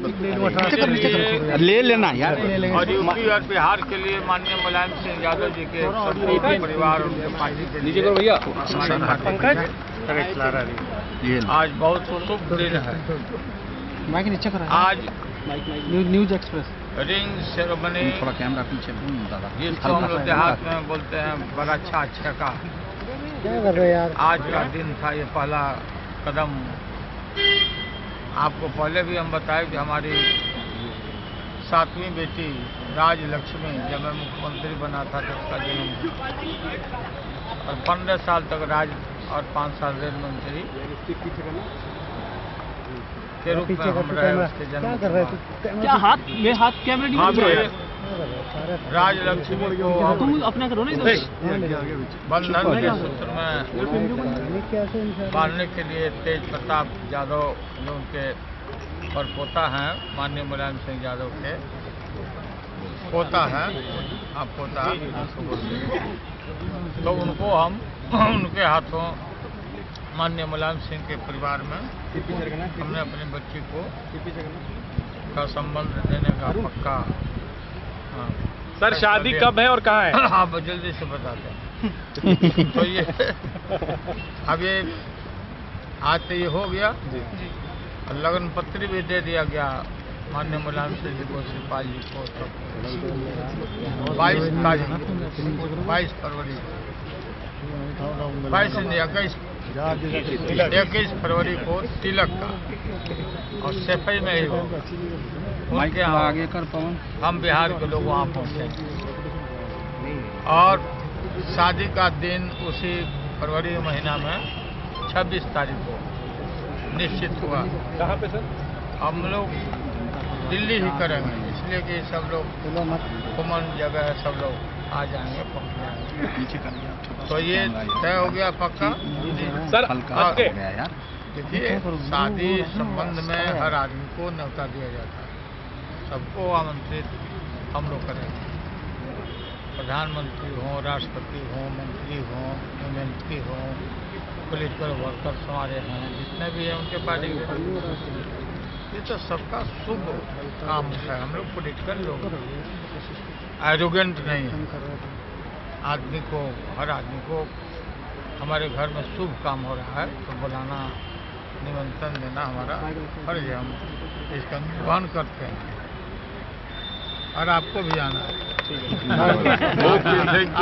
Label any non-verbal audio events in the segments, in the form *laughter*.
ले लेना यार। और यूपी और बिहार के लिए माननीय मुलायम सिंह यादव जी के परिवार उनके पार्टी भैया। आज बहुत शुभ दिन है। माइक नीचे करो। आज न्यूज़ एक्सप्रेस रिंग सेरेमनी। थोड़ा कैमरा पीछे जिसको हम लोग देहात में बोलते हैं बड़ा अच्छा अच्छा का क्या कर रहे हो यार? आज का दिन था ये पहला कदम। आपको पहले भी हम बताए कि हमारी सातवीं बेटी राज लक्ष्मी जब मैं मुख्यमंत्री बना था तो उसका जन्म और पंद्रह साल तक राज और पाँच साल रेल मंत्री के रूप में हम रहे उसके जन्म कर रहे के हो बाद। क्या हाथ ये हाथ कैमरे हाँ। राज लक्ष्मी को हम अपना करो ना बंधन के सूत्र में ये कैसे इंसान बांधने के लिए तेज प्रताप यादव जो उनके पर पोता हैं माननीय मुलायम सिंह यादव के। पोता है आप पोता। उसको तो उनको हम उनके हाथों माननीय मुलायम सिंह के परिवार में हमने अपने बच्ची को का संबंध देने का पक्का हाँ, सर शादी कब है और कहाँ है? *laughs* आप जल्दी से बताते हैं। *laughs* तो ये *laughs* अब ये आज तो ये हो गया। और लगन पत्र भी दे दिया गया। मान्य मुलायम सिंह जी को सिपाही जी को सब बाईस तारीख बाईस फरवरी। बाईस नहीं इक्कीस इक्कीस फरवरी को तिलक का। और सफ़ाई में ही होगा माइक उनके यहाँ आगे कर पवन। हम बिहार के लोग वहाँ पहुँचे। और शादी का दिन उसी फरवरी महीना में 26 तारीख को निश्चित हुआ। कहाँ पे सर? हम लोग दिल्ली ही करेंगे इसलिए कि सब लोग कॉमन जगह है सब लोग। आ जाएँगे पहुँच जाएँगे। तो ये तय हो गया पक्का? सर हल्का गया यार। देखिए शादी संबंध में हर आदमी को न्यौता दिया जाता है। सबको आमंत्रित हम लोग करेंगे। प्रधानमंत्री हों राष्ट्रपति हों मंत्री हों एम एल पी हों पोलिटिकल वर्कर्स हमारे हैं जितने भी हैं उनके पार्टी के ये तो सबका शुभ काम है। हम लोग पोलिटिकल लोग एरोगेंट नहीं है। आदमी को हर आदमी को हमारे घर में शुभ काम हो रहा है तो बुलाना निमंत्रण देना हमारा फ़र्ज़ है हम इसका निर्वहन करते हैं। और आपको भी आना है।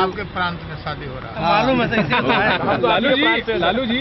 आपके प्रांत में शादी हो रहा है। मालूम है जी लालू जी